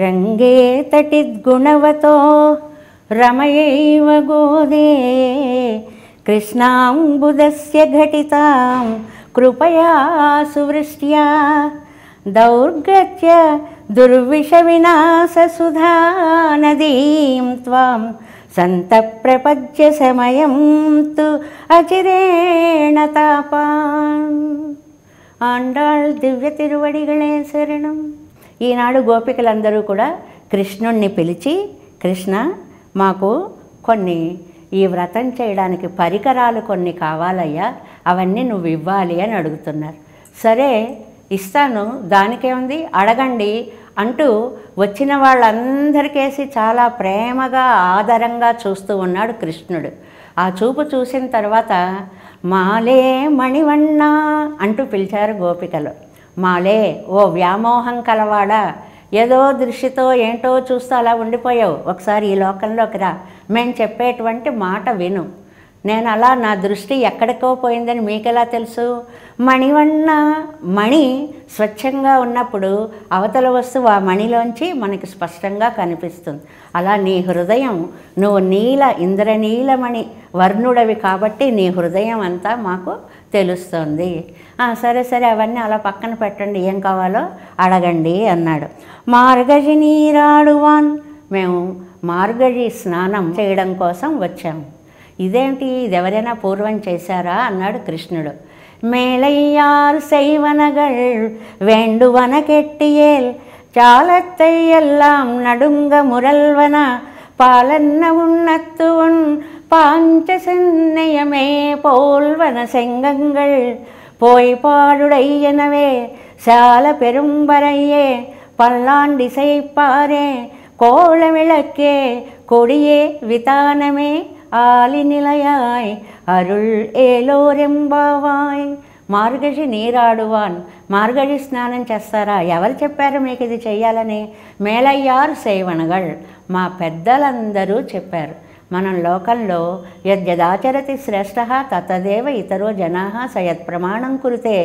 रङ्गे तटिद्गुणवतो रमयैव गोदे कृष्णाम्बुदस्य घटितां कृपया सुवृष्ट्या दौर्गत्य दुर्विषविनाशसुधानदीं त्वां सन्तः प्रपज्यसमयं तु आण्डाळ् आण्डाळ्दिव्यतिरुवडिगणे शरणम्। ఈనాడు గోపికలందరూ కూడా కృష్ణుణ్ణి పిలిచి కృష్ణ మాకు కొన్ని ఈ వ్రతం చేయడానికి పరికరాలు కొన్ని కావాలయ్యా అవన్నీ నువ్వు ఇవ్వాలి అని అడుగుతున్నారు. సరే ఇస్తాను. దానికేముంది? అడగండి అంటూ వచ్చిన వాళ్ళందరికేసి చాలా ప్రేమగా ఆదరంగా చూస్తూ ఉన్నాడు కృష్ణుడు. ఆ చూపు చూసిన తర్వాత మాలే మణివన్న అంటూ పిలిచారు గోపికలు. మాలే ఓ వ్యామోహం కలవాడా? ఏదో దృష్టితో ఏంటో చూస్తూ అలా ఉండిపోయావు. ఒకసారి ఈ లోకంలోకి రా. మేము చెప్పేటువంటి మాట విను. నేను అలా నా దృష్టి ఎక్కడికో పోయిందని మీకెలా తెలుసు? మణివన్న మణి స్వచ్ఛంగా ఉన్నప్పుడు అవతల వస్తువు ఆ మణిలోంచి మనకి స్పష్టంగా కనిపిస్తుంది. అలా నీ హృదయం నువ్వు నీల ఇంద్రనీలమణి వర్ణుడవి కాబట్టి నీ హృదయం అంతా మాకు తెలుస్తుంది. సరే సరే అవన్నీ అలా పక్కన పెట్టండి. ఏం కావాలో అడగండి అన్నాడు. మార్గజి నీరాడువాన్. మేము మార్గజి స్నానం చేయడం కోసం వచ్చాము. ఇదేంటి? ఇది ఎవరైనా పూర్వం చేశారా? అన్నాడు కృష్ణుడు. மேலையார் செய்வனகள் வேண்டுவன கெட்டியேல் சாலத்தை எல்லாம் நடுங்க முரல்வன பாலன்ன உண்ணத்து உன் பாஞ்ச சென்னையமே போல்வன செங்கங்கள் போய் பாடுடை எனவே சால பெரும்பரையே பல்லாண்டிசைப்பாரே கோலமிளக்கே கொடியே விதானமே ஆலி நிலையாய் అరుళ్ ఏలోరెంబావాయ్. మార్గజి నీరాడువాన్. మార్గజి స్నానం చేస్తారా? ఎవరు చెప్పారు మీకు ఇది చెయ్యాలని? మేలయ్యారు సేవనగల్ మా పెద్దలందరూ చెప్పారు. మనం లోకంలో యద్యదాచరతి శ్రేష్ఠ తతదేవ ఇతరో జనా సయత్ ప్రమాణం కురితే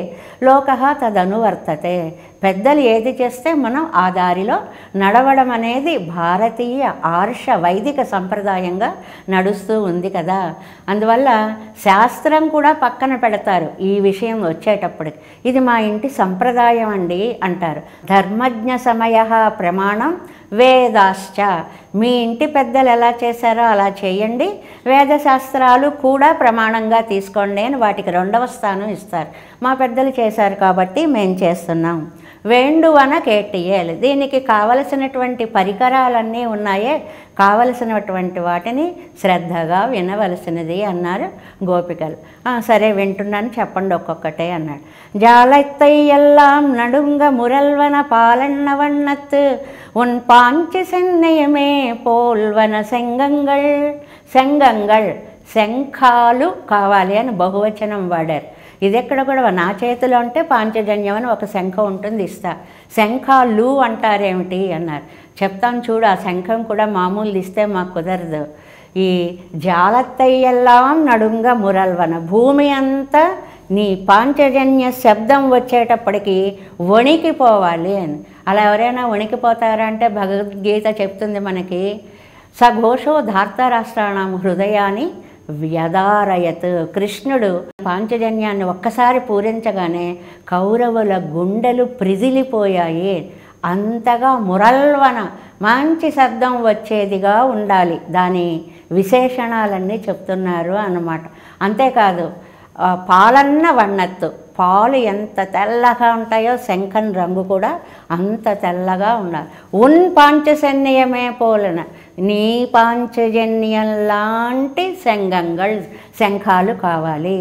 లోక తదనువర్తతే. పెద్దలు ఏది చేస్తే మనం ఆ దారిలో నడవడం అనేది భారతీయ ఆర్ష వైదిక సంప్రదాయంగా నడుస్తూ ఉంది కదా. అందువల్ల శాస్త్రం కూడా పక్కన పెడతారు ఈ విషయం వచ్చేటప్పటికి. ఇది మా ఇంటి సంప్రదాయం అండి అంటారు. ధర్మజ్ఞ సమయ ప్రమాణం వేదాశ్చ. మీ ఇంటి పెద్దలు ఎలా చేశారో అలా చేయండి. వేదశాస్త్రాలు కూడా ప్రమాణంగా తీసుకోండి అని వాటికి రెండవ స్థానం ఇస్తారు. మా పెద్దలు చేశారు కాబట్టి మేము చేస్తున్నాం. వేండువన కేటీఎల్. దీనికి కావలసినటువంటి పరికరాలన్నీ ఉన్నాయే. కావలసినటువంటి వాటిని శ్రద్ధగా వినవలసినది అన్నారు గోపికలు. సరే వింటున్నాను చెప్పండి ఒక్కొక్కటే అన్నాడు. జాలత్తయ్యెల్లాం నడుంగ మురల్వన పాలన్నవన్నత్ ఉన్ పాంచి சென்னையுமே పోల్వన శంగంగల్ శంగంగల్ శంఖాలు కావాలి అని బహువచనం వాడారు. ఇది ఎక్కడ కూడా నా చేతిలో ఉంటే పాంచజన్యం అని ఒక శంఖం ఉంటుంది ఇస్తా. శంఖాలు అంటారేమిటి? అన్నారు. చెప్తాను చూడు ఆ శంఖం కూడా మామూలు ఇస్తే మాకు కుదరదు. ఈ జాలత్తయ్యెల్లాం నడుంగ మురల్వన. భూమి అంతా నీ పాంచజన్య శబ్దం వచ్చేటప్పటికి వణికిపోవాలి అని. అలా ఎవరైనా వణికిపోతారా అంటే భగవద్గీత చెప్తుంది మనకి సఘోషో ధార్తరాష్ట్రాణం హృదయాన్ని వ్యదారయత్. కృష్ణుడు పాంచజన్యాన్ని ఒక్కసారి పూరించగానే కౌరవుల గుండెలు ప్రిజిలిపోయాయి. అంతగా మురల్వన మంచి శబ్దం వచ్చేదిగా ఉండాలి. దాని విశేషణాలన్నీ చెప్తున్నారు అన్నమాట. అంతేకాదు పాలన్న వన్నత్తు. పాలు ఎంత తెల్లగా ఉంటాయో శంఖన్ రంగు కూడా అంత తెల్లగా ఉండాలి. ఉన్ పాంచజన్యమే పోలన నీ పాంచజన్యం లాంటి శంగంగల్ శంఖాలు కావాలి.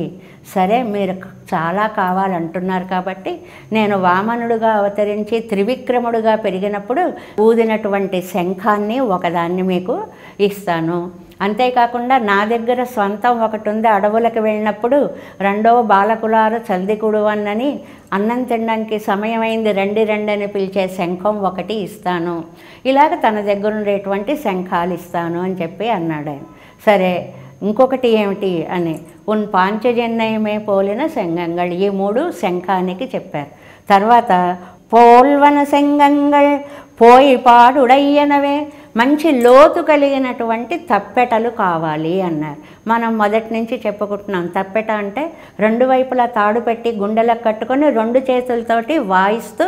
సరే మీరు చాలా కావాలంటున్నారు కాబట్టి నేను వామనుడుగా అవతరించి త్రివిక్రముడుగా పెరిగినప్పుడు ఊదినటువంటి శంఖాన్ని ఒకదాన్ని మీకు ఇస్తాను. అంతేకాకుండా నా దగ్గర స్వంతం ఒకటి ఉంది అడవులకు వెళ్ళినప్పుడు రెండవ బాలకులారు చల్దికుడు అన్నని అన్నం తినడానికి సమయమైంది. రండి రండి అని పిలిచే శంఖం ఒకటి ఇస్తాను. ఇలాగ తన దగ్గర ఉండేటువంటి శంఖాలు ఇస్తాను అని చెప్పి అన్నాడు ఆయన. సరే ఇంకొకటి ఏమిటి అని. ఉన్ పాంచజన్యమే పోలిన శంగంగళ్ ఈ మూడు శంఖానికి చెప్పారు. తర్వాత పోల్వన శంగంగళ్ పోయి పాడుడయ్యనవే. మంచి లోతు కలిగినటువంటి తప్పెటలు కావాలి అన్నారు. మనం మొదటి నుంచి చెప్పుకుంటున్నాం తప్పెట అంటే రెండు వైపులా తాడు పెట్టి గుండెలకు కట్టుకొని రెండు చేతులతోటి వాయిస్తూ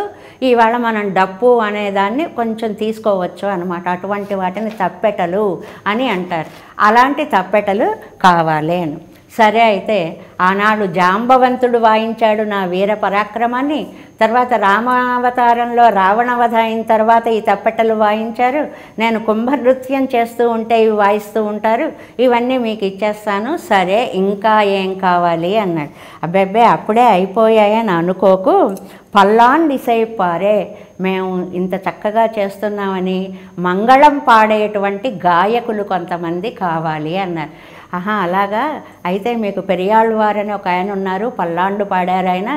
ఇవాళ మనం డప్పు అనేదాన్ని కొంచెం తీసుకోవచ్చు అనమాట అటువంటి వాటిని తప్పెటలు అని అంటారు. అలాంటి తప్పెటలు కావాలి అని. సరే అయితే ఆనాడు జాంబవంతుడు వాయించాడు నా వీర పరాక్రమాన్ని. తర్వాత రామావతారంలో రావణవధ అయిన తర్వాత ఈ తప్పెటలు వాయించారు. నేను కుంభ నృత్యం చేస్తూ ఉంటే ఇవి వాయిస్తూ ఉంటారు. ఇవన్నీ మీకు ఇచ్చేస్తాను. సరే ఇంకా ఏం కావాలి అన్నాడు. అబ్బాబ్బే అప్పుడే అయిపోయాయని అనుకోకు. పల్లాన్ పారే మేము ఇంత చక్కగా చేస్తున్నామని మంగళం పాడేటువంటి గాయకులు కొంతమంది కావాలి అన్నారు. ఆహా అలాగా? అయితే మీకు పెరియాళ్ళవారని ఒక ఆయన ఉన్నారు పల్లాండు పాడారు ఆయన.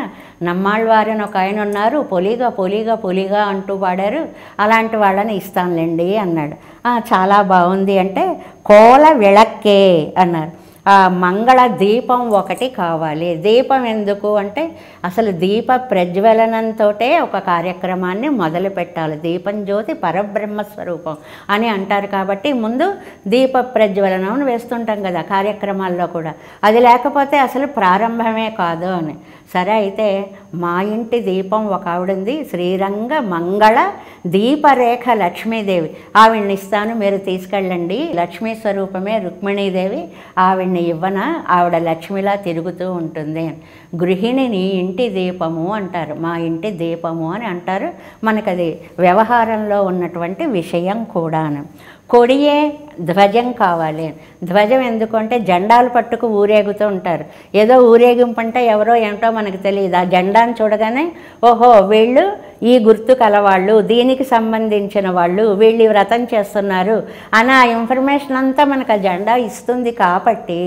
నమ్మాళ్ళవారని ఒక ఆయన ఉన్నారు పొలిగా పొలిగా పొలిగా అంటూ పాడారు. అలాంటి వాళ్ళని ఇస్తానులేండి అన్నాడు. చాలా బాగుంది అంటే కోల విళక్కే అన్నారు. మంగళ దీపం ఒకటి కావాలి. దీపం ఎందుకు అంటే అసలు దీప ప్రజ్వలనంతో ఒక కార్యక్రమాన్ని మొదలు పెట్టాలి. దీపం జ్యోతి పరబ్రహ్మ స్వరూపం అని అంటారు కాబట్టి ముందు దీప ప్రజ్వలనం వేస్తుంటాం కదా కార్యక్రమాల్లో కూడా. అది లేకపోతే అసలు ప్రారంభమే కాదు అని. సరే అయితే మా ఇంటి దీపం ఒక ఆవిడుంది. శ్రీరంగ మంగళ దీపరేఖ లక్ష్మీదేవి. ఆవిడ్ని ఇస్తాను మీరు తీసుకెళ్ళండి. లక్ష్మీ స్వరూపమే రుక్మిణీదేవి. ఆవిడ్ని ఇవ్వన? ఆవిడ లక్ష్మిలా తిరుగుతూ ఉంటుంది. గృహిణిని ఇంటి దీపము అంటారు. మా ఇంటి దీపము అని అంటారు. మనకది వ్యవహారంలో ఉన్నటువంటి విషయం కూడాను. కొడియే ధ్వజం కావాలి. ధ్వజం ఎందుకంటే జెండాలు పట్టుకు ఊరేగుతూ ఉంటారు. ఏదో ఊరేగింపు అంటే ఎవరో ఏమిటో మనకు తెలియదు. ఆ జెండాను చూడగానే ఓహో వీళ్ళు ఈ గుర్తు కలవాళ్ళు దీనికి సంబంధించిన వాళ్ళు వీళ్ళు వ్రతం చేస్తున్నారు అని ఆ ఇన్ఫర్మేషన్ అంతా మనకు ఆ జెండా ఇస్తుంది కాబట్టి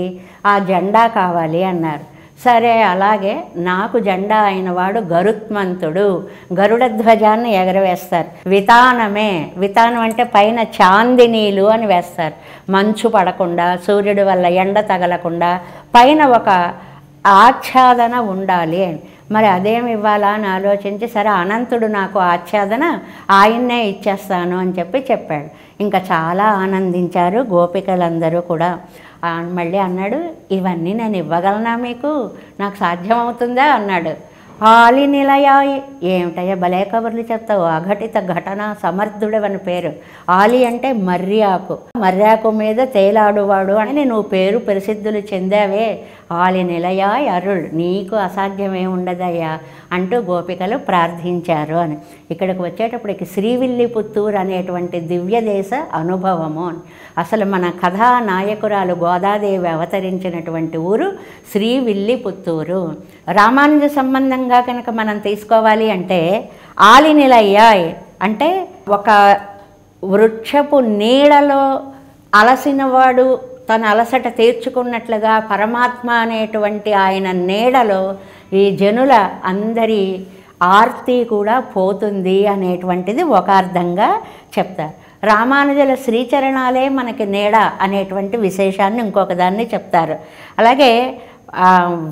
ఆ జెండా కావాలి అన్నారు. సరే అలాగే నాకు జెండా అయిన వాడు గరుత్మంతుడు. గరుడ ధ్వజాన్ని ఎగరవేస్తారు. వితానమే వితానం అంటే పైన చాందినీలు అని వేస్తారు. మంచు పడకుండా సూర్యుడి వల్ల ఎండ తగలకుండా పైన ఒక ఆచ్ఛాదన ఉండాలి అని. మరి అదేమి ఇవ్వాలా అని ఆలోచించి సరే అనంతుడు నాకు ఆచ్ఛాదన ఆయన్నే ఇచ్చేస్తాను అని చెప్పి చెప్పాడు. ఇంకా చాలా ఆనందించారు గోపికలందరూ కూడా. మళ్ళీ అన్నాడు ఇవన్నీ నేను ఇవ్వగలనా మీకు? నాకు సాధ్యమవుతుందా? అన్నాడు. ఆలి నిలయాయి ఏమిటయ్యా భలే కబుర్లు చెప్తావు. అఘటిత ఘటన సమర్థుడవని పేరు. ఆలి అంటే మర్యాకు మర్యాకు మీద తేలాడువాడు అని నువ్వు పేరు ప్రసిద్ధులు చెందావే. ఆలి నిలయాయ్ అరుళ్ నీకు అసాధ్యమే ఉండదయ్యా అంటూ గోపికలు ప్రార్థించారు అని ఇక్కడికి వచ్చేటప్పటికి శ్రీవిల్లి పుత్తూరు అనేటువంటి దివ్య దేశ అనుభవము అని. అసలు మన కథా నాయకురాలు గోదాదేవి అవతరించినటువంటి ఊరు శ్రీవిల్లి పుత్తూరు రామానుజ సంబంధంగా కనుక మనం తీసుకోవాలి అంటే ఆలినిలయ్యాయ్ అంటే ఒక వృక్షపు నీడలో అలసినవాడు తన అలసట తీర్చుకున్నట్లుగా పరమాత్మ అనేటువంటి ఆయన నీడలో ఈ జనుల అందరి ఆర్తి కూడా పోతుంది అనేటువంటిది ఒక అర్థంగా చెప్తారు రామానుజుల శ్రీచరణాలే మనకి నీడ అనేటువంటి విశేషాన్ని ఇంకొక దాన్ని చెప్తారు. అలాగే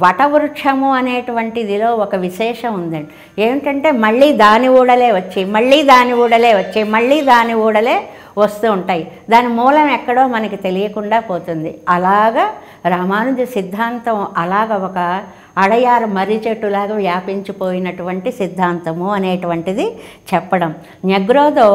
వటవృక్షము అనేటువంటిదిలో ఒక విశేషం ఉందండి. ఏమిటంటే మళ్ళీ దాని ఊడలే వచ్చి మళ్ళీ దాని ఊడలే వచ్చి మళ్ళీ దాని ఊడలే వస్తూ ఉంటాయి. దాని మూలం ఎక్కడో మనకి తెలియకుండా పోతుంది. అలాగా రామానుజ సిద్ధాంతం అలాగ ఒక అడయారు మర్రి చెట్టులాగా వ్యాపించిపోయినటువంటి సిద్ధాంతము అనేటువంటిది చెప్పడం. న్యగ్రోదో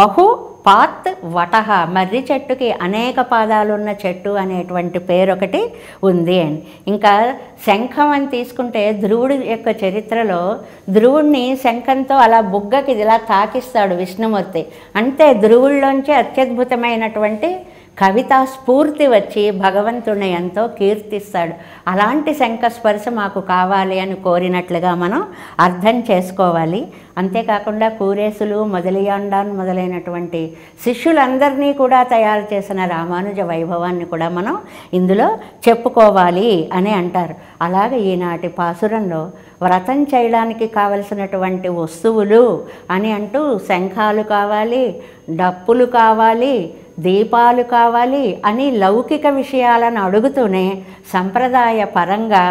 బహు పాత్ వటహ మర్రి చెట్టుకి అనేక పాదాలున్న చెట్టు అనేటువంటి పేరు ఒకటి ఉంది అని. ఇంకా శంఖం అని తీసుకుంటే ధ్రువుడి యొక్క చరిత్రలో ధ్రువుడిని శంఖంతో అలా బుగ్గకి ఇలా తాకిస్తాడు విష్ణుమూర్తి. అంటే ధ్రువుల్లోంచి అత్యద్భుతమైనటువంటి కవిత స్ఫూర్తి వచ్చి భగవంతుని ఎంతో కీర్తిస్తాడు. అలాంటి శంఖస్పర్శ మాకు కావాలి అని కోరినట్లుగా మనం అర్థం చేసుకోవాలి. అంతేకాకుండా కూరేసులు మొదలియాండాన్ మొదలైనటువంటి శిష్యులందరినీ కూడా తయారు చేసిన రామానుజ వైభవాన్ని కూడా మనం ఇందులో చెప్పుకోవాలి అని అంటారు. అలాగే ఈనాటి పాసురంలో వ్రతం చేయడానికి కావలసినటువంటి వస్తువులు అని అంటూ శంఖాలు కావాలి డప్పులు కావాలి దీపాలు కావాలి అని లౌకిక విషయాలను అడుగుతూనే సంప్రదాయ పరంగా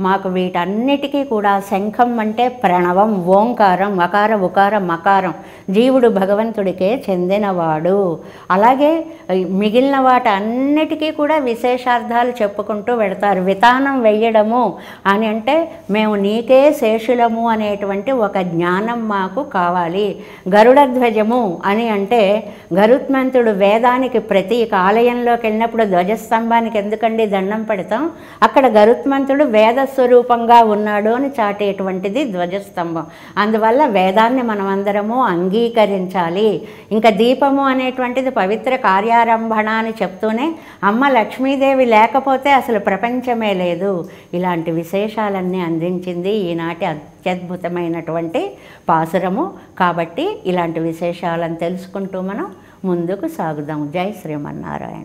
మాకు వీటన్నిటికీ కూడా శంఖం అంటే ప్రణవం ఓంకారం అకార ఉకార మకారం. జీవుడు భగవంతుడికే చెందినవాడు. అలాగే మిగిలిన వాటి అన్నిటికీ కూడా విశేషార్థాలు చెప్పుకుంటూ పెడతారు వితానం వెయ్యడము అని అంటే మేము నీకే శేషులము అనేటువంటి ఒక జ్ఞానం మాకు కావాలి. గరుడ ధ్వజము అని అంటే గరుత్మంతుడు వేదానికి ప్రతీక. ఆలయంలోకి వెళ్ళినప్పుడు ధ్వజస్తంభానికి ఎందుకండి దండం పెడతాం? అక్కడ గరుత్మంతుడు వేద స్వరూపంగా ఉన్నాడు అని చాటేటువంటిది ధ్వజస్తంభం. అందువల్ల వేదాన్ని మనం అందరము అంగీకరించాలి. ఇంకా దీపము అనేటువంటిది పవిత్ర కార్యారంభణ అని చెప్తూనే అమ్మ లక్ష్మీదేవి లేకపోతే అసలు ప్రపంచమే లేదు. ఇలాంటి విశేషాలన్నీ అందించింది ఈనాటి అత్యద్భుతమైనటువంటి పాసురము. కాబట్టి ఇలాంటి విశేషాలను తెలుసుకుంటూ మనం ముందుకు సాగుదాం. జై శ్రీమన్నారాయణ.